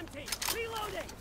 empty! Reloading!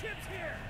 Ships here!